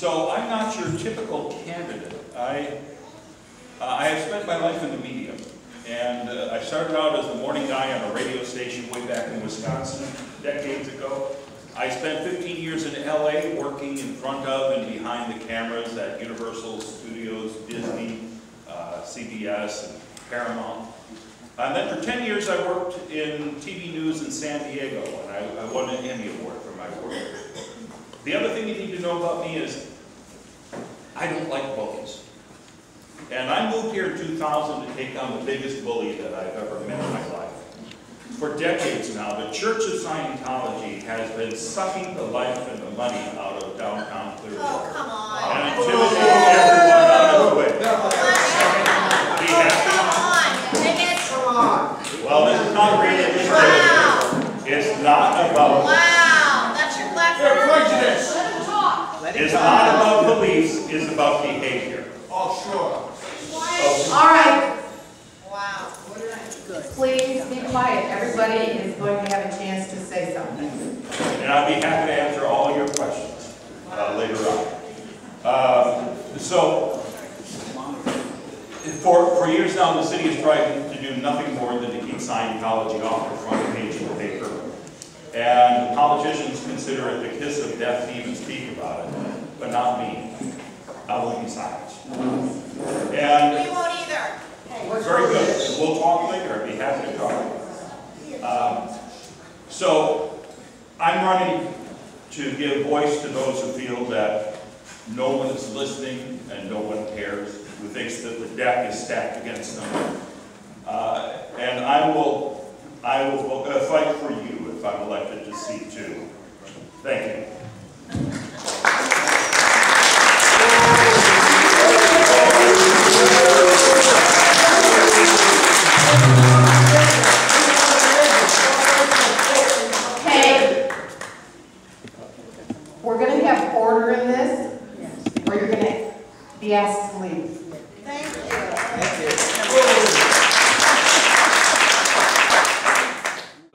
So I'm not your typical candidate. I, uh, I have spent my life in the media. And uh, I started out as the morning guy on a radio station way back in Wisconsin decades ago. I spent 15 years in LA working in front of and behind the cameras at Universal Studios, Disney, uh, CBS, and Paramount. And then for 10 years I worked in TV news in San Diego, and I, I won an Emmy Award for my work. The other thing you need to know about me is I don't like bullies. And I moved here in 2000 to take on the biggest bully that I've ever met in my life. For decades now, the Church of Scientology has been sucking the life and the money out of downtown Oh, Clearwater. come And on. intimidating everyone out of the way. Be happy? Come on. Come on. Well, this is not religious. Wow, It's not about, wow, that's your black You're card. prejudice. it's not about beliefs, it's about behavior. Oh, sure. All right, Wow. please be quiet. Everybody is going to have a chance to say something. And I'll be happy to answer all your questions uh, later on. Uh, So, for, for years now, the city has tried to do nothing more than to keep Scientology off the front page of the paper. And politicians consider it the kiss of death to even speak about it, but not me. I will be silent. And We won't either. very good. We'll talk later. I'd be happy to talk. Um, So I'm running to give voice to those who feel that no one is listening and no one cares, who thinks that the deck is stacked against them. Uh, And I will, I will uh, fight for you if I'm elected to seat two. Thank you. Be asked to leave. Thank you.